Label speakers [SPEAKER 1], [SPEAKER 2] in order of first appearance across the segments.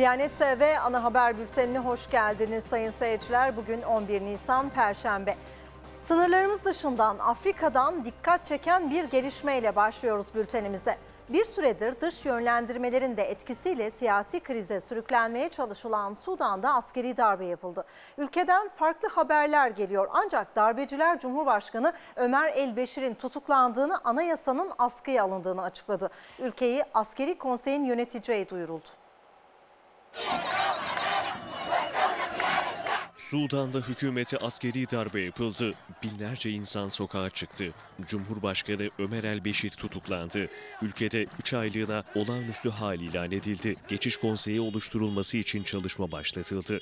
[SPEAKER 1] Diyanet TV ana haber bültenine hoş geldiniz sayın seyirciler. Bugün 11 Nisan Perşembe. Sınırlarımız dışından Afrika'dan dikkat çeken bir gelişmeyle başlıyoruz bültenimize. Bir süredir dış yönlendirmelerin de etkisiyle siyasi krize sürüklenmeye çalışılan Sudan'da askeri darbe yapıldı. Ülkeden farklı haberler geliyor ancak darbeciler Cumhurbaşkanı Ömer El-Beşir'in tutuklandığını, anayasanın askıya alındığını açıkladı. Ülkeyi askeri konseyin yöneteceği duyuruldu.
[SPEAKER 2] Sudan'da hükümete askeri darbe yapıldı. Binlerce insan sokağa çıktı. Cumhurbaşkanı Ömer el-Beşir tutuklandı. Ülkede 3 aylığına olağanüstü hal ilan edildi. Geçiş konseyi oluşturulması için çalışma başlatıldı.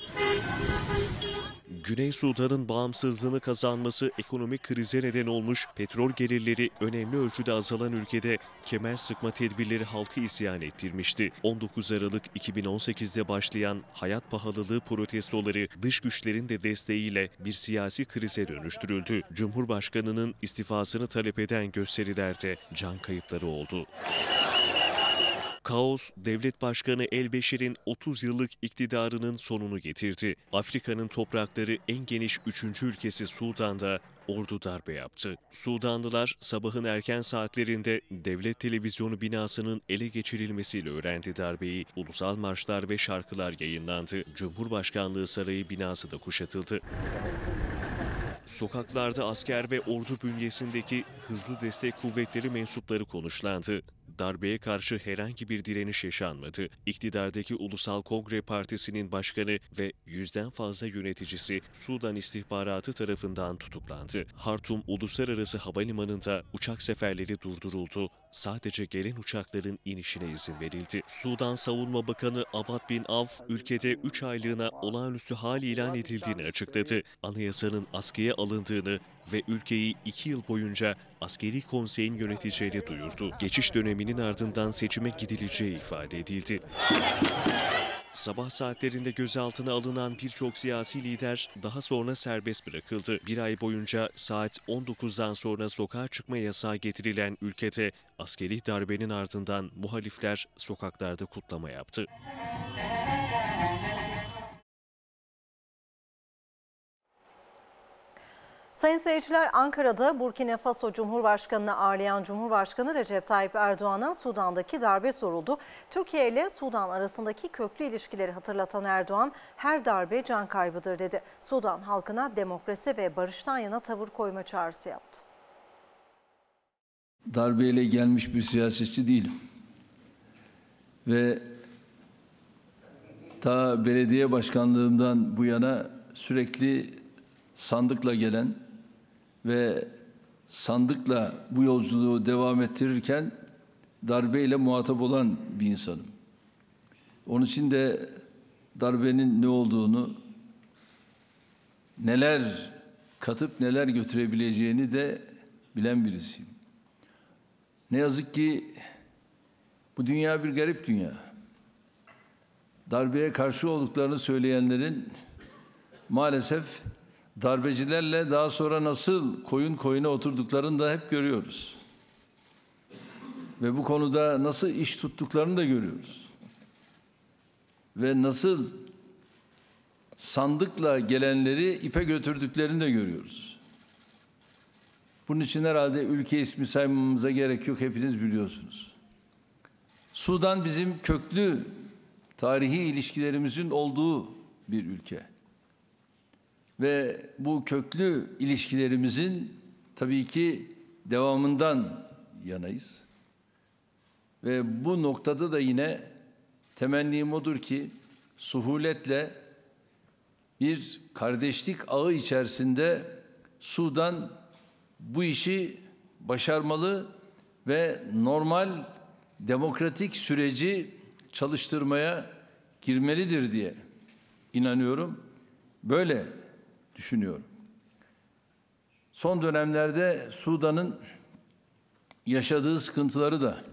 [SPEAKER 2] Güney Sudan'ın bağımsızlığını kazanması ekonomik krize neden olmuş, petrol gelirleri önemli ölçüde azalan ülkede kemer sıkma tedbirleri halkı isyan ettirmişti. 19 Aralık 2018'de başlayan hayat pahalılığı protestoları dış güçlerin de desteğiyle bir siyasi krize dönüştürüldü. Cumhurbaşkanının istifasını talep eden gösterilerde can kayıpları oldu. Kaos, devlet başkanı El-Beşir'in 30 yıllık iktidarının sonunu getirdi. Afrika'nın toprakları en geniş 3. ülkesi Sudan'da ordu darbe yaptı. Sudanlılar sabahın erken saatlerinde devlet televizyonu binasının ele geçirilmesiyle öğrendi darbeyi. Ulusal marşlar ve şarkılar yayınlandı. Cumhurbaşkanlığı Sarayı binası da kuşatıldı. Sokaklarda asker ve ordu bünyesindeki hızlı destek kuvvetleri mensupları konuşlandı. Darbeye karşı herhangi bir direniş yaşanmadı. İktidardaki Ulusal Kongre Partisi'nin başkanı ve yüzden fazla yöneticisi Sudan istihbaratı tarafından tutuklandı. Hartum Uluslararası Havalimanı'nda uçak seferleri durduruldu. Sadece gelen uçakların inişine izin verildi. Sudan Savunma Bakanı Avad Bin Avf, ülkede 3 aylığına olağanüstü hal ilan edildiğini açıkladı. Anayasanın askıya alındığını ve ülkeyi iki yıl boyunca askeri konseyin yöneteceğini duyurdu. Geçiş döneminin ardından seçime gidileceği ifade edildi. Sabah saatlerinde gözaltına alınan birçok siyasi lider daha sonra serbest bırakıldı. Bir ay boyunca saat 19'dan sonra sokağa çıkma yasağı getirilen ülkede askeri darbenin ardından muhalifler sokaklarda kutlama yaptı.
[SPEAKER 1] Sayın seyirciler Ankara'da Burkina Faso Cumhurbaşkanı'nı ağırlayan Cumhurbaşkanı Recep Tayyip Erdoğan'a Sudan'daki darbe soruldu. Türkiye ile Sudan arasındaki köklü ilişkileri hatırlatan Erdoğan her darbe can kaybıdır dedi. Sudan halkına demokrasi ve barıştan yana tavır koyma çağrısı yaptı.
[SPEAKER 3] Darbeyle gelmiş bir siyasetçi değilim. Ve ta belediye başkanlığımdan bu yana sürekli sandıkla gelen ve sandıkla bu yolculuğu devam ettirirken darbeyle muhatap olan bir insanım. Onun için de darbenin ne olduğunu, neler katıp neler götürebileceğini de bilen birisiyim. Ne yazık ki bu dünya bir garip dünya. Darbeye karşı olduklarını söyleyenlerin maalesef darbecilerle daha sonra nasıl koyun koyuna oturduklarını da hep görüyoruz. Ve bu konuda nasıl iş tuttuklarını da görüyoruz. Ve nasıl sandıkla gelenleri ipe götürdüklerini de görüyoruz. Bunun için herhalde ülke ismi saymamıza gerek yok hepiniz biliyorsunuz. Sudan bizim köklü tarihi ilişkilerimizin olduğu bir ülke ve bu köklü ilişkilerimizin tabii ki devamından yanayız. Ve bu noktada da yine temennim odur ki suhuletle bir kardeşlik ağı içerisinde Sudan bu işi başarmalı ve normal demokratik süreci çalıştırmaya girmelidir diye inanıyorum. Böyle düşünüyorum. Son dönemlerde Sudan'ın yaşadığı sıkıntıları da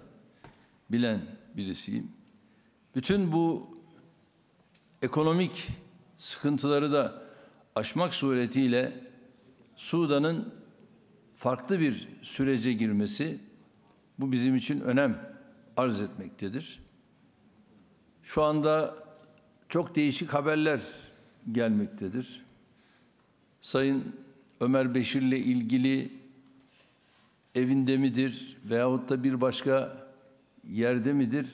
[SPEAKER 3] bilen birisiyim. Bütün bu ekonomik sıkıntıları da aşmak suretiyle Sudan'ın farklı bir sürece girmesi bu bizim için önem arz etmektedir. Şu anda çok değişik haberler gelmektedir. Sayın Ömer Beşir'le ilgili evinde midir veyahut da bir başka yerde midir?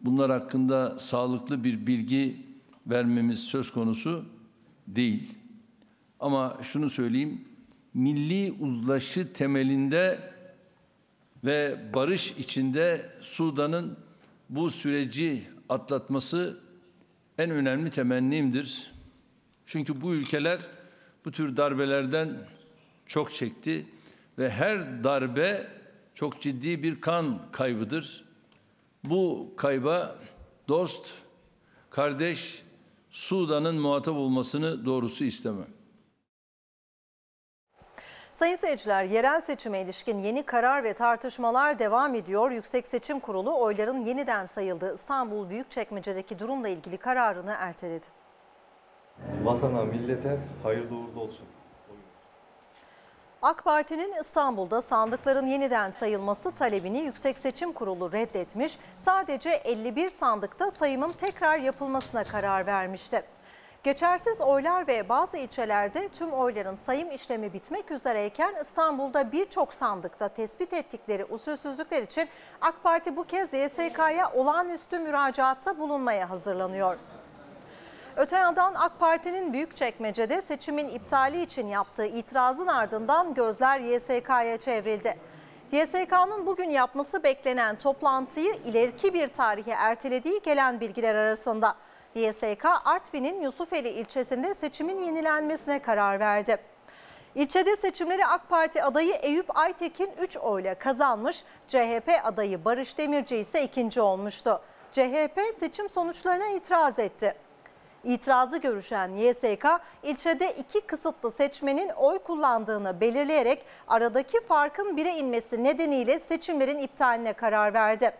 [SPEAKER 3] Bunlar hakkında sağlıklı bir bilgi vermemiz söz konusu değil. Ama şunu söyleyeyim, milli uzlaşı temelinde ve barış içinde Sudan'ın bu süreci atlatması en önemli temennimdir. Çünkü bu ülkeler bu tür darbelerden çok çekti ve her darbe çok ciddi bir kan kaybıdır. Bu kayba dost, kardeş Sudan'ın muhatap olmasını doğrusu istemem.
[SPEAKER 1] Sayın seyirciler, yerel seçime ilişkin yeni karar ve tartışmalar devam ediyor. Yüksek Seçim Kurulu oyların yeniden sayıldığı İstanbul Büyükçekmece'deki durumla ilgili kararını erteledi.
[SPEAKER 4] Vatana, millete hayırlı uğurlu olsun.
[SPEAKER 1] AK Parti'nin İstanbul'da sandıkların yeniden sayılması talebini Yüksek Seçim Kurulu reddetmiş, sadece 51 sandıkta sayımın tekrar yapılmasına karar vermişti. Geçersiz oylar ve bazı ilçelerde tüm oyların sayım işlemi bitmek üzereyken İstanbul'da birçok sandıkta tespit ettikleri usulsüzlükler için AK Parti bu kez YSK'ya olağanüstü müracaatta bulunmaya hazırlanıyor. Öte yandan AK Parti'nin Büyükçekmece'de seçimin iptali için yaptığı itirazın ardından gözler YSK'ya çevrildi. YSK'nın bugün yapması beklenen toplantıyı ileriki bir tarihe ertelediği gelen bilgiler arasında. YSK Artvin'in Yusufeli ilçesinde seçimin yenilenmesine karar verdi. İlçede seçimleri AK Parti adayı Eyüp Aytekin 3 oyla kazanmış, CHP adayı Barış Demirci ise ikinci olmuştu. CHP seçim sonuçlarına itiraz etti. İtirazı görüşen YSK, ilçede iki kısıtlı seçmenin oy kullandığını belirleyerek aradaki farkın bire inmesi nedeniyle seçimlerin iptaline karar verdi.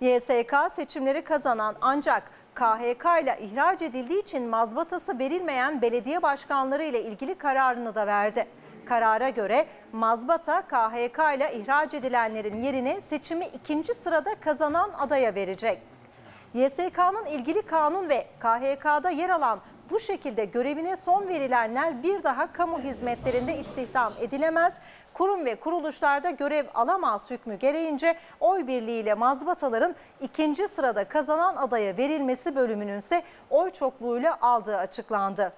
[SPEAKER 1] YSK seçimleri kazanan ancak KHK ile ihraç edildiği için mazbatası verilmeyen belediye başkanları ile ilgili kararını da verdi. Karara göre mazbata KHK ile ihraç edilenlerin yerine seçimi ikinci sırada kazanan adaya verecek. YSK'nın ilgili kanun ve KHK'da yer alan bu şekilde görevine son verilenler bir daha kamu hizmetlerinde istihdam edilemez. Kurum ve kuruluşlarda görev alamaz hükmü gereğince oy birliğiyle mazbataların ikinci sırada kazanan adaya verilmesi bölümünün ise oy çokluğuyla aldığı açıklandı.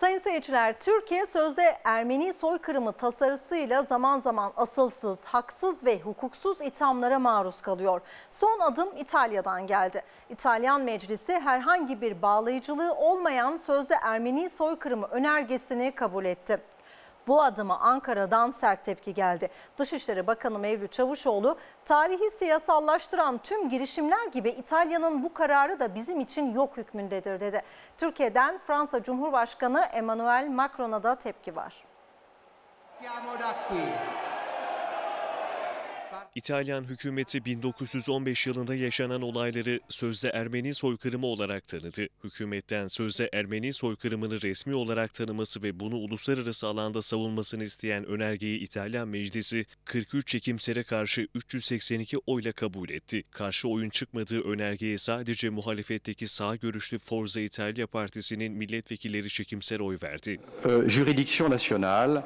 [SPEAKER 1] Sayın seyirciler, Türkiye sözde Ermeni soykırımı tasarısıyla zaman zaman asılsız, haksız ve hukuksuz ithamlara maruz kalıyor. Son adım İtalya'dan geldi. İtalyan Meclisi herhangi bir bağlayıcılığı olmayan sözde Ermeni soykırımı önergesini kabul etti. Bu adıma Ankara'dan sert tepki geldi. Dışişleri Bakanı Mevlüt Çavuşoğlu, tarihi siyasallaştıran tüm girişimler gibi İtalya'nın bu kararı da bizim için yok hükmündedir dedi. Türkiye'den Fransa Cumhurbaşkanı Emmanuel Macron'a da tepki var.
[SPEAKER 2] İtalyan hükümeti 1915 yılında yaşanan olayları sözde Ermeni soykırımı olarak tanıdı. Hükümetten sözde Ermeni soykırımını resmi olarak tanıması ve bunu uluslararası alanda savunmasını isteyen önergeyi İtalyan Meclisi 43 çekimsere karşı 382 oyla kabul etti. Karşı oyun çıkmadığı önergeye sadece muhalefetteki sağ görüşlü Forza Italia Partisi'nin milletvekilleri çekimser oy verdi.
[SPEAKER 5] euh, juridiction nationale,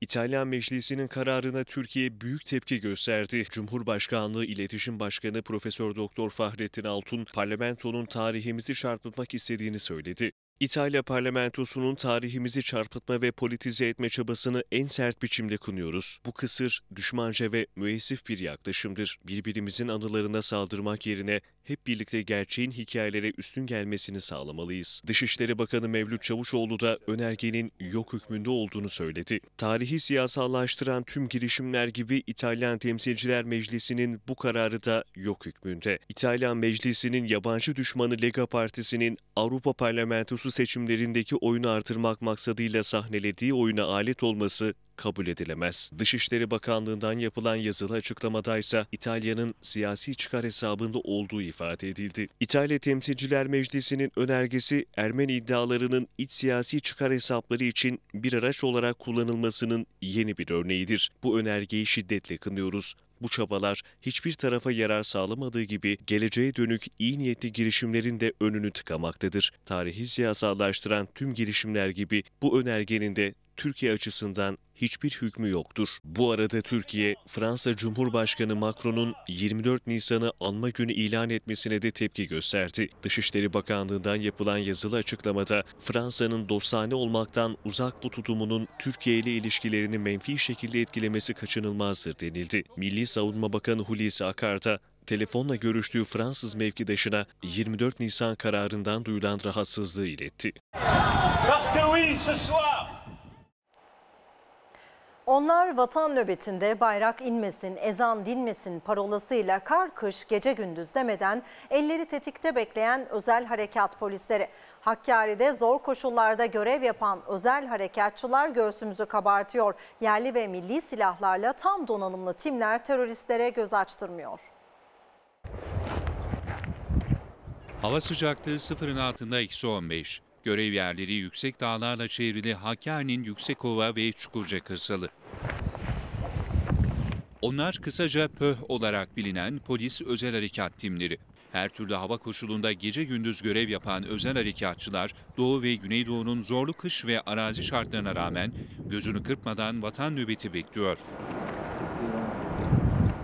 [SPEAKER 2] İtalyan Meclisi'nin kararına Türkiye büyük tepki gösterdi. Cumhurbaşkanlığı İletişim Başkanı Profesör Doktor Fahrettin Altun parlamentonun tarihimizi çarpıtmak istediğini söyledi. İtalya parlamentosunun tarihimizi çarpıtma ve politize etme çabasını en sert biçimde kınıyoruz. Bu kısır, düşmanca ve müessif bir yaklaşımdır. Birbirimizin anılarına saldırmak yerine hep birlikte gerçeğin hikayelere üstün gelmesini sağlamalıyız. Dışişleri Bakanı Mevlüt Çavuşoğlu da önergenin yok hükmünde olduğunu söyledi. Tarihi siyasallaştıran tüm girişimler gibi İtalyan Temsilciler Meclisi'nin bu kararı da yok hükmünde. İtalyan Meclisi'nin yabancı düşmanı Lega Partisi'nin Avrupa Parlamentosu seçimlerindeki oyunu artırmak maksadıyla sahnelediği oyuna alet olması kabul edilemez. Dışişleri Bakanlığı'ndan yapılan yazılı açıklamadaysa İtalya'nın siyasi çıkar hesabında olduğu ifade edildi. İtalya Temsilciler Meclisi'nin önergesi Ermeni iddialarının iç siyasi çıkar hesapları için bir araç olarak kullanılmasının yeni bir örneğidir. Bu önergeyi şiddetle kınıyoruz. Bu çabalar hiçbir tarafa yarar sağlamadığı gibi geleceğe dönük iyi niyetli girişimlerin de önünü tıkamaktadır. Tarihi siyasallaştıran tüm girişimler gibi bu önergenin de Türkiye açısından hiçbir hükmü yoktur. Bu arada Türkiye, Fransa Cumhurbaşkanı Macron'un 24 Nisan'ı anma günü ilan etmesine de tepki gösterdi. Dışişleri Bakanlığı'ndan yapılan yazılı açıklamada Fransa'nın dostane olmaktan uzak bu tutumunun Türkiye ile ilişkilerini menfi şekilde etkilemesi kaçınılmazdır denildi. Milli Savunma Bakanı Hulusi Akar da telefonla görüştüğü Fransız mevkidaşına 24 Nisan kararından duyulan rahatsızlığı iletti.
[SPEAKER 6] Parce que oui, ce soir,
[SPEAKER 1] Onlar vatan nöbetinde bayrak inmesin, ezan dinmesin parolasıyla kar kış gece gündüz demeden elleri tetikte bekleyen özel harekat polisleri. Hakkari'de zor koşullarda görev yapan özel harekatçılar göğsümüzü kabartıyor. Yerli ve milli silahlarla tam donanımlı timler teröristlere göz açtırmıyor.
[SPEAKER 7] Hava sıcaklığı sıfırın altında eksi 15. Görev yerleri yüksek dağlarla çevrili Hakkari'nin Yüksekova ve Çukurca kırsalı. Onlar kısaca PÖH olarak bilinen polis özel harekat timleri. Her türlü hava koşulunda gece gündüz görev yapan özel harekatçılar Doğu ve Güneydoğu'nun zorlu kış ve arazi şartlarına rağmen gözünü kırpmadan vatan nöbeti bekliyor.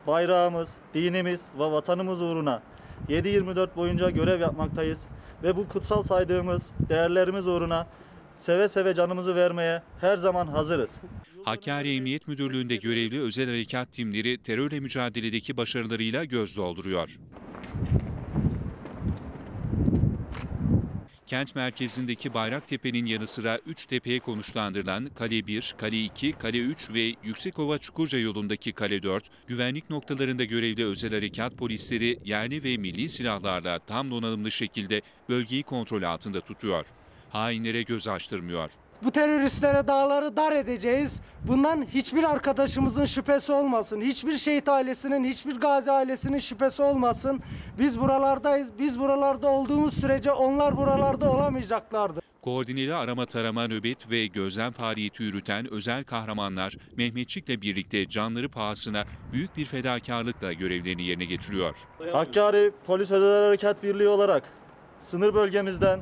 [SPEAKER 8] bayrağımız, dinimiz ve vatanımız uğruna 7-24 boyunca görev yapmaktayız ve bu kutsal saydığımız değerlerimiz uğruna seve seve canımızı vermeye her zaman hazırız.
[SPEAKER 7] Hakkari Emniyet Müdürlüğü'nde görevli özel harekat timleri terörle mücadeledeki başarılarıyla göz dolduruyor. Kent merkezindeki Bayraktepe'nin yanı sıra 3 tepeye konuşlandırılan Kale 1, Kale 2, Kale 3 ve Yüksekova Çukurca yolundaki Kale 4, güvenlik noktalarında görevli özel harekat polisleri yerli ve milli silahlarla tam donanımlı şekilde bölgeyi kontrol altında tutuyor. Hainlere göz açtırmıyor.
[SPEAKER 9] Bu teröristlere dağları dar edeceğiz. Bundan hiçbir arkadaşımızın şüphesi olmasın. Hiçbir şehit ailesinin, hiçbir gazi ailesinin şüphesi olmasın. Biz buralardayız. Biz buralarda olduğumuz sürece onlar buralarda olamayacaklardır.
[SPEAKER 7] Koordineli arama tarama nöbet ve gözlem faaliyeti yürüten özel kahramanlar Mehmetçik'le birlikte canları pahasına büyük bir fedakarlıkla görevlerini yerine getiriyor.
[SPEAKER 8] Hakkari Polis Özel Harekat Birliği olarak sınır bölgemizden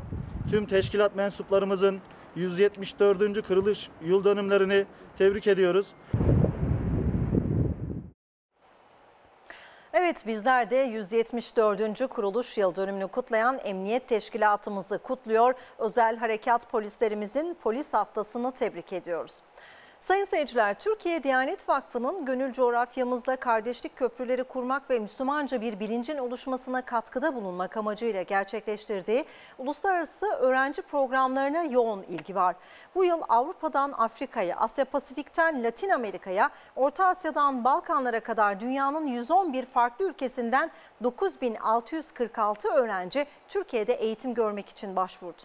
[SPEAKER 8] tüm teşkilat mensuplarımızın 174. kırılış yıl dönümlerini tebrik ediyoruz.
[SPEAKER 1] Evet bizler de 174. kuruluş yıl dönümünü kutlayan Emniyet Teşkilatımızı kutluyor. Özel harekat polislerimizin polis haftasını tebrik ediyoruz. Sayın seyirciler, Türkiye Diyanet Vakfı'nın gönül coğrafyamızda kardeşlik köprüleri kurmak ve Müslümanca bir bilincin oluşmasına katkıda bulunmak amacıyla gerçekleştirdiği uluslararası öğrenci programlarına yoğun ilgi var. Bu yıl Avrupa'dan Afrika'ya, Asya Pasifik'ten Latin Amerika'ya, Orta Asya'dan Balkanlara kadar dünyanın 111 farklı ülkesinden 9646 öğrenci Türkiye'de eğitim görmek için başvurdu.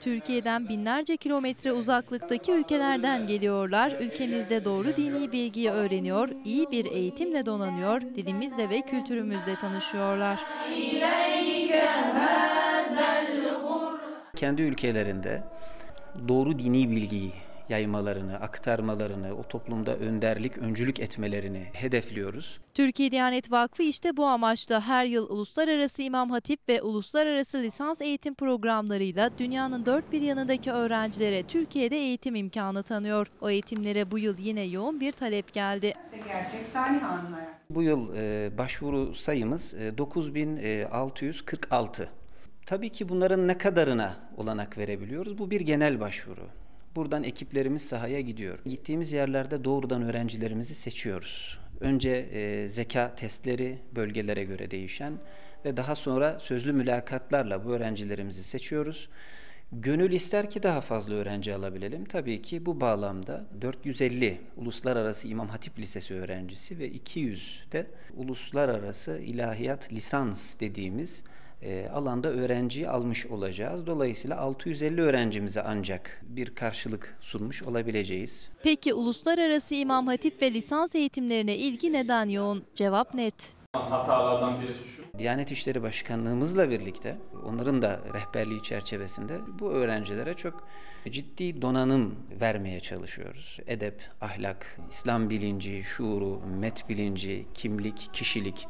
[SPEAKER 10] Türkiye'den binlerce kilometre uzaklıktaki ülkelerden geliyorlar. Ülkemizde doğru dini bilgiyi öğreniyor, iyi bir eğitimle donanıyor, dilimizle ve kültürümüzle tanışıyorlar.
[SPEAKER 11] kendi ülkelerinde doğru dini bilgiyi yaymalarını, aktarmalarını, o toplumda önderlik, öncülük etmelerini hedefliyoruz.
[SPEAKER 10] Türkiye Diyanet Vakfı işte bu amaçla her yıl Uluslararası İmam Hatip ve Uluslararası Lisans Eğitim programlarıyla dünyanın dört bir yanındaki öğrencilere Türkiye'de eğitim imkanı tanıyor. O eğitimlere bu yıl yine yoğun bir talep geldi.
[SPEAKER 11] Bu yıl e, başvuru sayımız e, 9646. Tabii ki bunların ne kadarına olanak verebiliyoruz? Bu bir genel başvuru. Buradan ekiplerimiz sahaya gidiyor. Gittiğimiz yerlerde doğrudan öğrencilerimizi seçiyoruz. Önce e, zeka testleri bölgelere göre değişen ve daha sonra sözlü mülakatlarla bu öğrencilerimizi seçiyoruz. Gönül ister ki daha fazla öğrenci alabilelim. Tabii ki bu bağlamda 450 Uluslararası İmam Hatip Lisesi öğrencisi ve 200 de Uluslararası İlahiyat Lisans dediğimiz e, alanda öğrenciyi almış olacağız. Dolayısıyla 650 öğrencimize ancak bir karşılık sunmuş olabileceğiz.
[SPEAKER 10] Peki uluslararası İmam Hatip ve lisans eğitimlerine ilgi neden yoğun? Cevap net.
[SPEAKER 6] Hatalardan birisi şu.
[SPEAKER 11] Diyanet İşleri Başkanlığımızla birlikte onların da rehberliği çerçevesinde bu öğrencilere çok ciddi donanım vermeye çalışıyoruz. Edep, ahlak, İslam bilinci, şuuru, met bilinci, kimlik, kişilik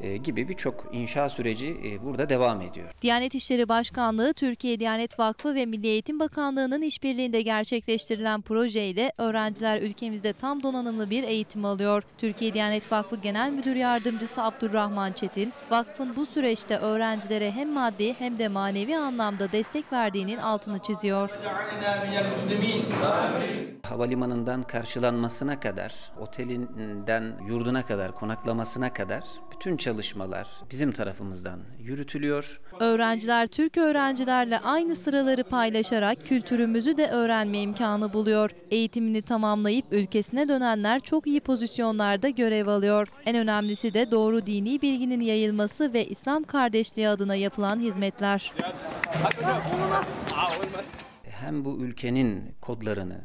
[SPEAKER 11] gibi birçok inşa süreci e, burada devam ediyor.
[SPEAKER 10] Diyanet İşleri Başkanlığı, Türkiye Diyanet Vakfı ve Milli Eğitim Bakanlığı'nın işbirliğinde gerçekleştirilen projeyle öğrenciler ülkemizde tam donanımlı bir eğitim alıyor. Türkiye Diyanet Vakfı Genel Müdür Yardımcısı Abdurrahman Çetin, vakfın bu süreçte öğrencilere hem maddi hem de manevi anlamda destek verdiğinin altını çiziyor.
[SPEAKER 11] Havalimanından karşılanmasına kadar, otelinden yurduna kadar, konaklamasına kadar bütün çalışmalar bizim tarafımızdan yürütülüyor.
[SPEAKER 10] Öğrenciler Türk öğrencilerle aynı sıraları paylaşarak kültürümüzü de öğrenme imkanı buluyor. Eğitimini tamamlayıp ülkesine dönenler çok iyi pozisyonlarda görev alıyor. En önemlisi de doğru dini bilginin yayılması ve İslam kardeşliği adına yapılan hizmetler.
[SPEAKER 11] Hem bu ülkenin kodlarını,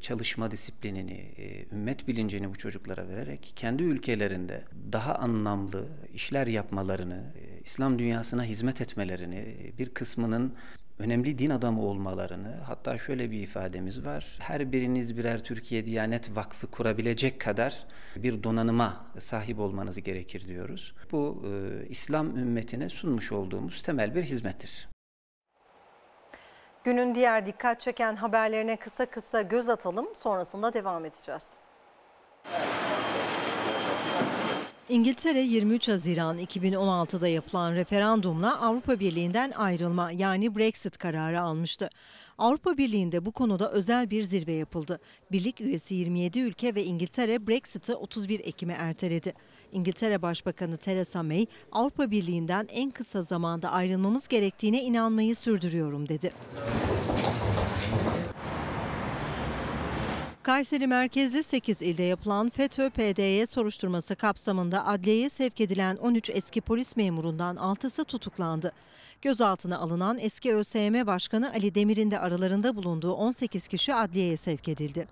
[SPEAKER 11] çalışma disiplinini, e, ümmet bilincini bu çocuklara vererek kendi ülkelerinde daha anlamlı işler yapmalarını, e, İslam dünyasına hizmet etmelerini, e, bir kısmının önemli din adamı olmalarını, hatta şöyle bir ifademiz var. Her biriniz birer Türkiye Diyanet Vakfı kurabilecek kadar bir donanıma sahip olmanız gerekir diyoruz. Bu e, İslam ümmetine sunmuş olduğumuz temel bir hizmettir.
[SPEAKER 1] Günün diğer dikkat çeken haberlerine kısa kısa göz atalım. Sonrasında devam edeceğiz. İngiltere 23 Haziran 2016'da yapılan referandumla Avrupa Birliği'nden ayrılma yani Brexit kararı almıştı. Avrupa Birliği'nde bu konuda özel bir zirve yapıldı. Birlik üyesi 27 ülke ve İngiltere Brexit'i 31 Ekim'e erteledi. İngiltere Başbakanı Theresa May, Avrupa Birliği'nden en kısa zamanda ayrılmamız gerektiğine inanmayı sürdürüyorum dedi. Kayseri merkezli 8 ilde yapılan FETÖ-PDY soruşturması kapsamında adliyeye sevk edilen 13 eski polis memurundan 6'sı tutuklandı. Gözaltına alınan eski ÖSYM Başkanı Ali Demir'in de aralarında bulunduğu 18 kişi adliyeye sevk edildi.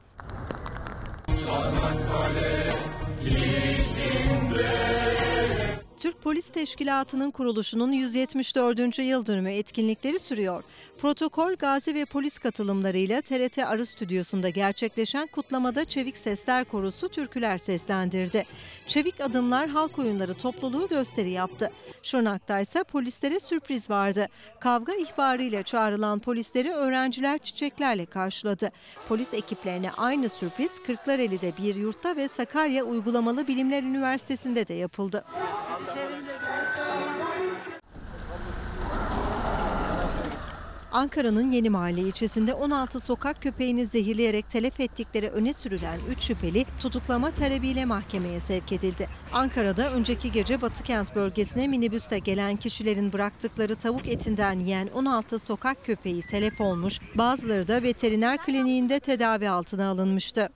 [SPEAKER 1] Türk Polis Teşkilatı'nın kuruluşunun 174. yıl dönümü etkinlikleri sürüyor. Protokol, gazi ve polis katılımlarıyla TRT Arı Stüdyosu'nda gerçekleşen kutlamada Çevik Sesler Korosu türküler seslendirdi. Çevik Adımlar Halk Oyunları topluluğu gösteri yaptı. Şırnak'ta ise polislere sürpriz vardı. Kavga ihbarıyla çağrılan polisleri öğrenciler çiçeklerle karşıladı. Polis ekiplerine aynı sürpriz Kırklareli'de bir yurtta ve Sakarya Uygulamalı Bilimler Üniversitesi'nde de yapıldı. Ankara'nın Yeni Mahalle ilçesinde 16 sokak köpeğini zehirleyerek telef ettikleri öne sürülen 3 şüpheli tutuklama talebiyle mahkemeye sevk edildi. Ankara'da önceki gece Batıkent bölgesine minibüste gelen kişilerin bıraktıkları tavuk etinden yiyen 16 sokak köpeği telef olmuş, bazıları da veteriner kliniğinde tedavi altına alınmıştı.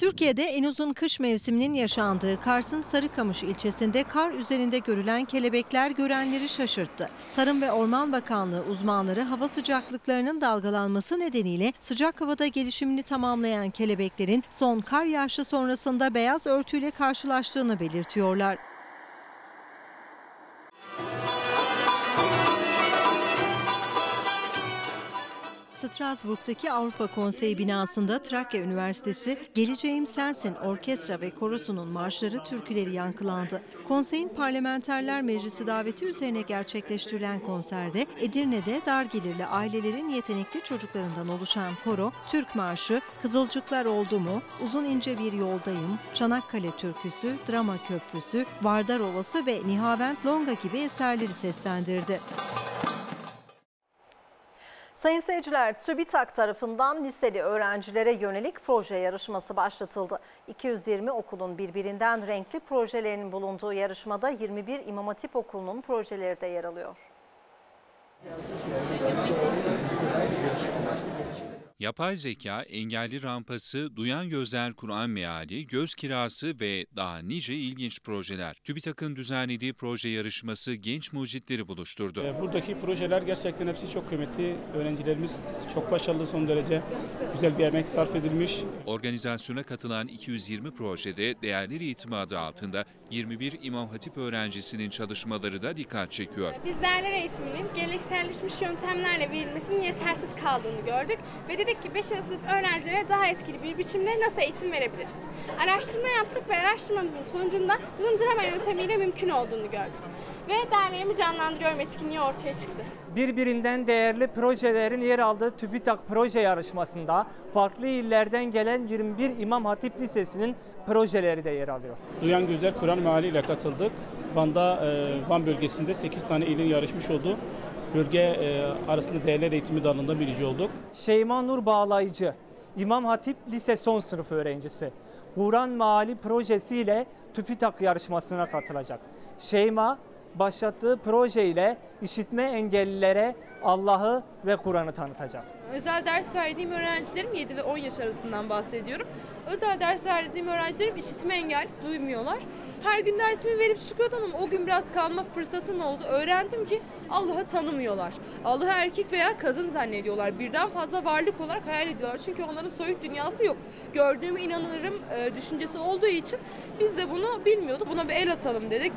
[SPEAKER 1] Türkiye'de en uzun kış mevsiminin yaşandığı Kars'ın Sarıkamış ilçesinde kar üzerinde görülen kelebekler görenleri şaşırttı. Tarım ve Orman Bakanlığı uzmanları hava sıcaklıklarının dalgalanması nedeniyle sıcak havada gelişimini tamamlayan kelebeklerin son kar yağışı sonrasında beyaz örtüyle karşılaştığını belirtiyorlar. Strasbourg'daki Avrupa Konseyi binasında Trakya Üniversitesi Geleceğim Sensin Orkestra ve Korosu'nun marşları türküleri yankılandı. Konseyin Parlamenterler Meclisi daveti üzerine gerçekleştirilen konserde Edirne'de dar gelirli ailelerin yetenekli çocuklarından oluşan koro, Türk Marşı, Kızılcıklar Oldu mu, Uzun ince bir yoldayım, Çanakkale Türküsü, Drama Köprüsü, Vardar Ovası ve Nihavent Longa gibi eserleri seslendirdi. Sayın seyirciler, TÜBİTAK tarafından liseli öğrencilere yönelik proje yarışması başlatıldı. 220 okulun birbirinden renkli projelerinin bulunduğu yarışmada 21 İmam Hatip Okulu'nun projeleri de yer alıyor.
[SPEAKER 7] Yapay zeka, engelli rampası, duyan gözler Kur'an meali, göz kirası ve daha nice ilginç projeler. TÜBİTAK'ın düzenlediği proje yarışması genç mucitleri buluşturdu.
[SPEAKER 6] E, Buradaki projeler gerçekten hepsi çok kıymetli. Öğrencilerimiz çok başarılı son derece. Güzel bir emek sarf edilmiş.
[SPEAKER 7] Organizasyona katılan 220 projede Değerler Eğitimi adı altında 21 İmam Hatip öğrencisinin çalışmaları da dikkat çekiyor.
[SPEAKER 12] Biz değerler eğitiminin gelenekselleşmiş yöntemlerle verilmesinin yetersiz kaldığını gördük ve dedik ki 5. sınıf öğrencilere daha etkili bir biçimde nasıl eğitim verebiliriz? Araştırma yaptık ve araştırmamızın sonucunda bunun drama yöntemiyle mümkün olduğunu gördük. Ve değerlerimi canlandırıyorum etkinliği ortaya çıktı.
[SPEAKER 13] birbirinden değerli projelerin yer aldığı TÜBİTAK proje yarışmasında farklı illerden gelen 21 İmam Hatip Lisesi'nin projeleri de yer alıyor.
[SPEAKER 6] Duyan Gözler Kur'an Meali ile katıldık. Van'da, e, Van bölgesinde 8 tane ilin yarışmış olduğu bölge e, arasında değerler eğitimi dalında birinci olduk.
[SPEAKER 13] Şeyma Nur Bağlayıcı, İmam Hatip Lise son sınıf öğrencisi. Kur'an Meali projesiyle TÜBİTAK yarışmasına katılacak. Şeyma başlattığı proje ile işitme engellilere Allah'ı ve Kur'an'ı tanıtacak.
[SPEAKER 14] Özel ders verdiğim öğrencilerim 7 ve 10 yaş arasından bahsediyorum. Özel ders verdiğim öğrencilerim işitme engel, duymuyorlar. Her gün dersimi verip çıkıyordum ama o gün biraz kalma fırsatım oldu. Öğrendim ki Allah'ı tanımıyorlar. Allah'ı erkek veya kadın zannediyorlar. Birden fazla varlık olarak hayal ediyorlar. Çünkü onların soyut dünyası yok. Gördüğüme inanırım e, düşüncesi olduğu için biz de bunu bilmiyorduk. Buna bir el atalım dedik.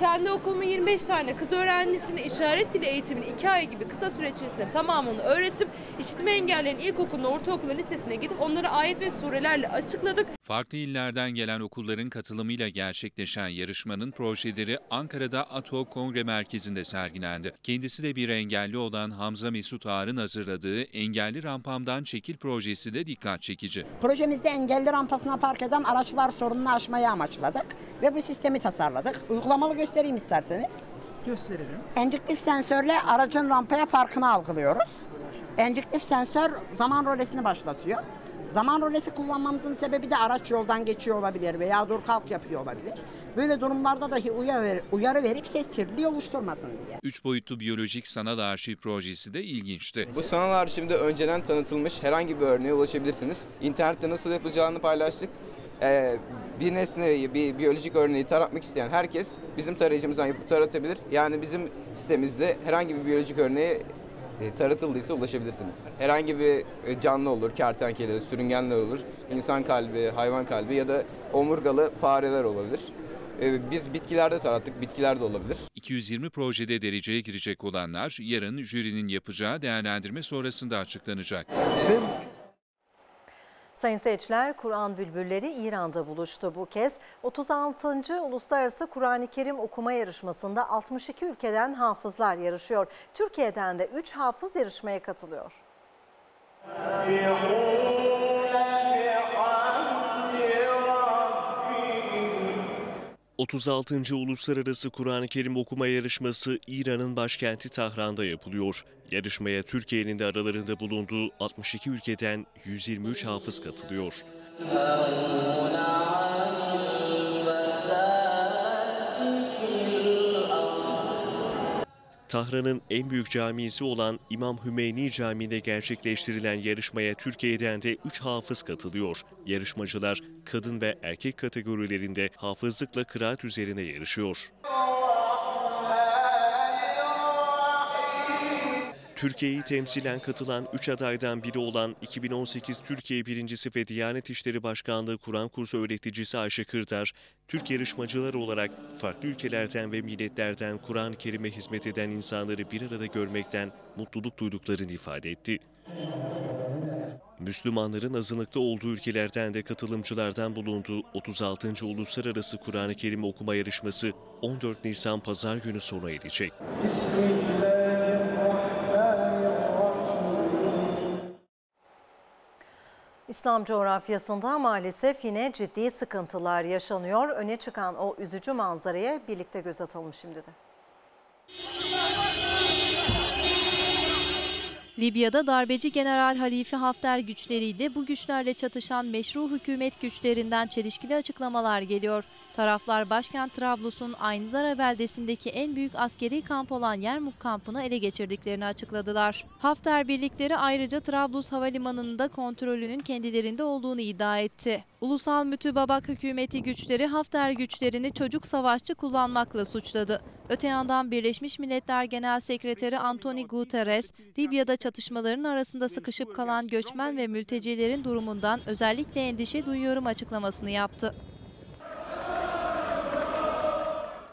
[SPEAKER 14] Kendi okulumun 25 tane kız öğrencisine işaret dili eğitimini 2 ay gibi kısa süre içerisinde tamamını öğretip işitme engellerin ilkokuluna, ortaokuluna, lisesine gidip onları ayet ve surelerle açıkladık.
[SPEAKER 7] Farklı illerden gelen okulların katılımıyla gerçekleşen yarışmanın projeleri Ankara'da ATO Kongre Merkezi'nde sergilendi. Kendisi de bir engelli olan Hamza Mesut Ağar'ın hazırladığı Engelli Rampamdan Çekil projesi de dikkat çekici.
[SPEAKER 15] Projemizde engelli rampasına park eden araçlar sorununu aşmayı amaçladık ve bu sistemi tasarladık. Uygulamalı göstereyim isterseniz.
[SPEAKER 13] Gösterelim.
[SPEAKER 15] Endüktif sensörle aracın rampaya parkını algılıyoruz. Endüktif sensör zaman rolesini başlatıyor. Zaman rolesi kullanmamızın sebebi de araç yoldan geçiyor olabilir veya dur kalk yapıyor olabilir. Böyle durumlarda dahi uyarı, uyarı verip ses kirliliği oluşturmasın diye.
[SPEAKER 7] Üç boyutlu biyolojik sanal arşiv projesi de ilginçti.
[SPEAKER 16] Bu sanal arşivde önceden tanıtılmış herhangi bir örneğe ulaşabilirsiniz. İnternette nasıl yapılacağını paylaştık. Ee, bir nesneyi, bir biyolojik örneği taratmak isteyen herkes bizim tarayıcımızdan yapıp taratabilir. Yani bizim sitemizde herhangi bir biyolojik örneğe e, taratıldıysa ulaşabilirsiniz. Herhangi bir e, canlı olur, kertenkele, sürüngenler olur, insan kalbi, hayvan kalbi ya da omurgalı fareler olabilir. E, Biz bitkilerde tarattık, bitkiler de olabilir.
[SPEAKER 7] 220 projede dereceye girecek olanlar yarın jürinin yapacağı değerlendirme sonrasında açıklanacak.
[SPEAKER 1] Sayın seyirciler, Kur'an bülbülleri İran'da buluştu. Bu kez 36. Uluslararası Kur'an-ı Kerim okuma yarışmasında 62 ülkeden hafızlar yarışıyor. Türkiye'den de 3 hafız yarışmaya katılıyor.
[SPEAKER 2] 36. Uluslararası Kur'an-ı Kerim okuma yarışması İran'ın başkenti Tahran'da yapılıyor. Yarışmaya Türkiye'nin de aralarında bulunduğu 62 ülkeden 123 hafız katılıyor. Tahran'ın en büyük camisi olan İmam Hümeyni Camii'nde gerçekleştirilen yarışmaya Türkiye'den de 3 hafız katılıyor. Yarışmacılar kadın ve erkek kategorilerinde hafızlıkla kıraat üzerine yarışıyor. Türkiye'yi temsilen katılan 3 adaydan biri olan 2018 Türkiye birincisi ve Diyanet İşleri Başkanlığı Kur'an kursu öğreticisi Ayşe Kırdar, Türk yarışmacılar olarak farklı ülkelerden ve milletlerden Kur'an-ı Kerim'e hizmet eden insanları bir arada görmekten mutluluk duyduklarını ifade etti. Müslümanların azınlıkta olduğu ülkelerden de katılımcılardan bulunduğu 36. Uluslararası Kur'an-ı Kerim okuma yarışması 14 Nisan Pazar günü sona erecek.
[SPEAKER 1] İslam coğrafyasında maalesef yine ciddi sıkıntılar yaşanıyor. Öne çıkan o üzücü manzaraya birlikte göz atalım şimdi de.
[SPEAKER 10] Libya'da darbeci General Halife Hafter güçleriyle bu güçlerle çatışan meşru hükümet güçlerinden çelişkili açıklamalar geliyor. Taraflar başkent Trablus'un Ayn Zara beldesindeki en büyük askeri kamp olan Yermuk kampını ele geçirdiklerini açıkladılar. Hafter birlikleri ayrıca Trablus Havalimanı'nın da kontrolünün kendilerinde olduğunu iddia etti. Ulusal Mütübabak hükümeti güçleri Hafter güçlerini çocuk savaşçı kullanmakla suçladı. Öte yandan Birleşmiş Milletler Genel Sekreteri Antonio Guterres, Libya'da çatışmaların arasında sıkışıp kalan göçmen ve mültecilerin durumundan özellikle endişe duyuyorum açıklamasını yaptı.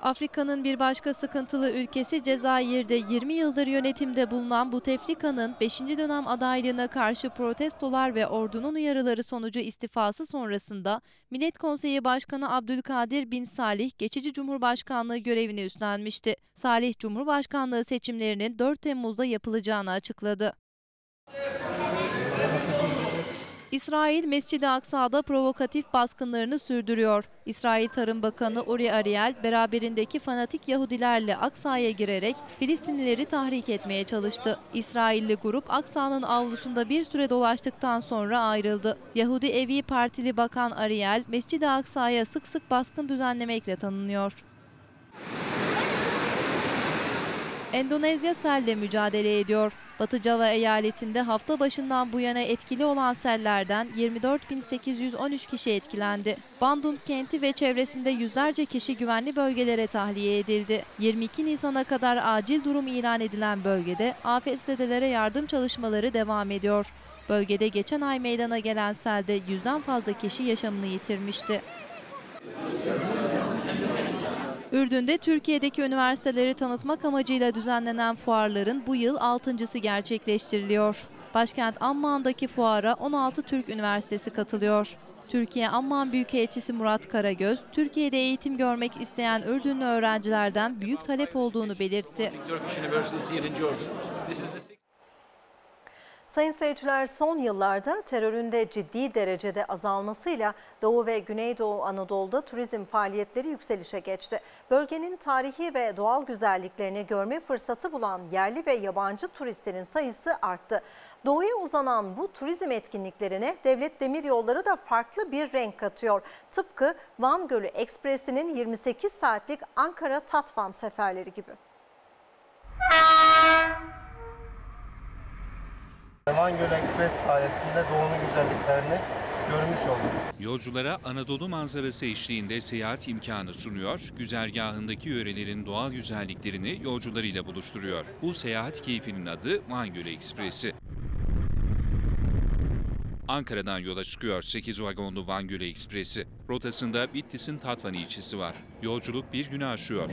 [SPEAKER 10] Afrika'nın bir başka sıkıntılı ülkesi Cezayir'de 20 yıldır yönetimde bulunan Bouteflika'nın 5. dönem adaylığına karşı protestolar ve ordunun uyarıları sonucu istifası sonrasında Millet Konseyi Başkanı Abdülkadir Bin Salih geçici Cumhurbaşkanlığı görevini üstlenmişti. Salih Cumhurbaşkanlığı seçimlerinin 4 Temmuz'da yapılacağını açıkladı. İsrail Mescid-i Aksa'da provokatif baskınlarını sürdürüyor. İsrail Tarım Bakanı Uri Ariel beraberindeki fanatik Yahudilerle Aksa'ya girerek Filistinlileri tahrik etmeye çalıştı. İsrailli grup Aksa'nın avlusunda bir süre dolaştıktan sonra ayrıldı. Yahudi Evi Partili Bakan Ariel, Mescid-i Aksa'ya sık sık baskın düzenlemekle tanınıyor. Endonezya selle mücadele ediyor. Batı Java eyaletinde hafta başından bu yana etkili olan sellerden 24.813 kişi etkilendi. Bandung kenti ve çevresinde yüzlerce kişi güvenli bölgelere tahliye edildi. 22 Nisan'a kadar acil durum ilan edilen bölgede afetzedelere yardım çalışmaları devam ediyor. Bölgede geçen ay meydana gelen selde yüzden fazla kişi yaşamını yitirmişti. Ürdün'de Türkiye'deki üniversiteleri tanıtmak amacıyla düzenlenen fuarların bu yıl altıncısı gerçekleştiriliyor. Başkent Amman'daki fuara 16 Türk Üniversitesi katılıyor. Türkiye Amman Büyükelçisi Murat Karagöz, Türkiye'de eğitim görmek isteyen Ürdünlü öğrencilerden büyük talep olduğunu belirtti.
[SPEAKER 1] Sayın seyirciler son yıllarda terörün de ciddi derecede azalmasıyla Doğu ve Güneydoğu Anadolu'da turizm faaliyetleri yükselişe geçti. Bölgenin tarihi ve doğal güzelliklerini görme fırsatı bulan yerli ve yabancı turistlerin sayısı arttı. Doğuya uzanan bu turizm etkinliklerine Devlet Demiryolları da farklı bir renk katıyor. Tıpkı Van Gölü Ekspresi'nin 28 saatlik Ankara Tatvan seferleri gibi.
[SPEAKER 17] Van Gölü Ekspres sayesinde doğunun güzelliklerini görmüş olduk.
[SPEAKER 7] Yolculara Anadolu manzarası eşliğinde seyahat imkanı sunuyor, güzergahındaki yörelerin doğal güzelliklerini yolcularıyla buluşturuyor. Bu seyahat keyfinin adı Van Gölü Ekspresi. Ankara'dan yola çıkıyor 8 vagonlu Van Gölü Ekspresi. Rotasında Bitlis'in Tatvan ilçesi var. Yolculuk bir günü aşıyor.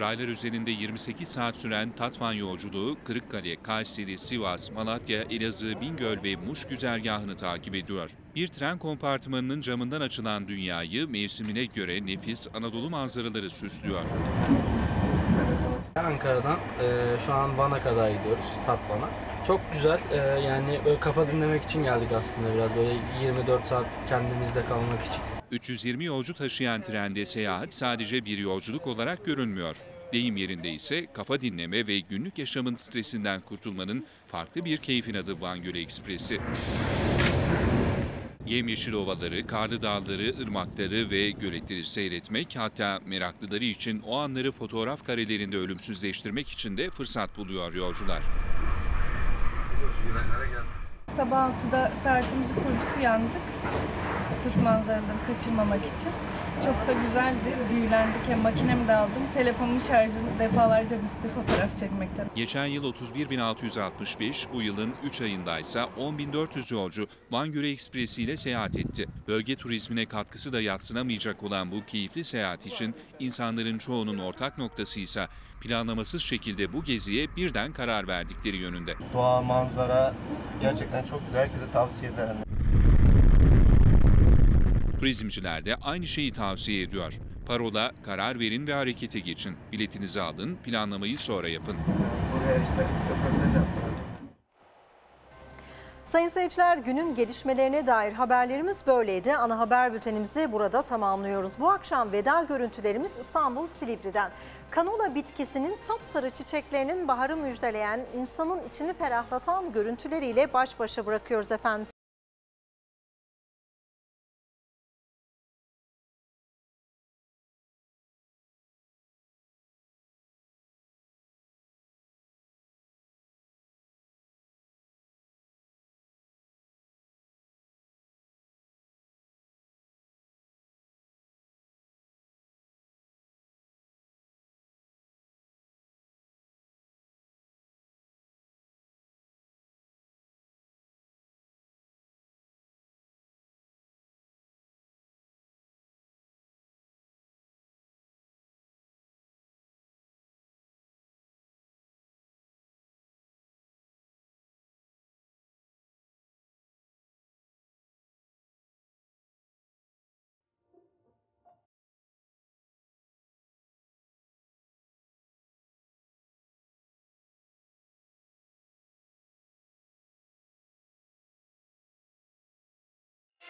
[SPEAKER 7] Raylar üzerinde 28 saat süren Tatvan yolculuğu Kırıkkale, Kayseri, Sivas, Malatya, Elazığ, Bingöl ve Muş güzergahını takip ediyor. Bir tren kompartımanının camından açılan dünyayı mevsimine göre nefis Anadolu manzaraları süslüyor.
[SPEAKER 18] Ankara'dan e, şu an Van'a kadar gidiyoruz, Tatvan'a. Çok güzel, e, yani böyle kafa dinlemek için geldik aslında biraz böyle 24 saat kendimizde kalmak için.
[SPEAKER 7] 320 yolcu taşıyan trende seyahat sadece bir yolculuk olarak görünmüyor. Deyim yerinde ise kafa dinleme ve günlük yaşamın stresinden kurtulmanın farklı bir keyfin adı Van Gölü Ekspresi. Yemyeşil ovaları, karlı dağları, ırmakları ve göletleri seyretmek hatta meraklıları için o anları fotoğraf karelerinde ölümsüzleştirmek için de fırsat buluyor yolcular.
[SPEAKER 19] Sabah 6'da saatimizi kurduk, uyandık. Sırf manzaraları kaçırmamak için. Çok da güzeldi, büyülendik. Hem makinemi de aldım. Telefonumun şarjı defalarca bitti fotoğraf çekmekten.
[SPEAKER 7] Geçen yıl 31.665, bu yılın 3 ayında ise 10.400 yolcu Van Gölü Ekspresi ile seyahat etti. Bölge turizmine katkısı da yatsınamayacak olan bu keyifli seyahat için insanların çoğunun ortak noktası ise planlamasız şekilde bu geziye birden karar verdikleri yönünde.
[SPEAKER 17] Doğa, manzara gerçekten çok güzel. Herkese tavsiye ederim.
[SPEAKER 7] Turizmciler de aynı şeyi tavsiye ediyor. Parola karar verin ve harekete geçin. Biletinizi alın, planlamayı sonra yapın.
[SPEAKER 1] Sayın seyirciler günün gelişmelerine dair haberlerimiz böyleydi. Ana haber bültenimizi burada tamamlıyoruz. Bu akşam veda görüntülerimiz İstanbul Silivri'den. Kanola bitkisinin sapsarı çiçeklerinin baharı müjdeleyen, insanın içini ferahlatan görüntüleriyle baş başa bırakıyoruz efendim.